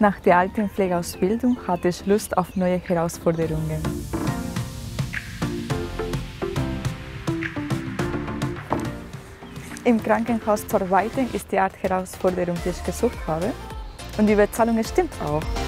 Nach der Altenpflegeausbildung hatte ich Lust auf neue Herausforderungen. Im Krankenhaus zu arbeiten ist die Art Herausforderung, die ich gesucht habe. Und die Bezahlung stimmt auch.